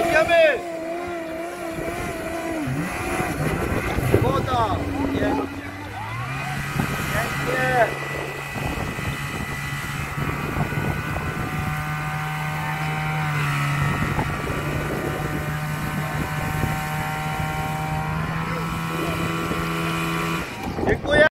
Idziemy! Děkuji.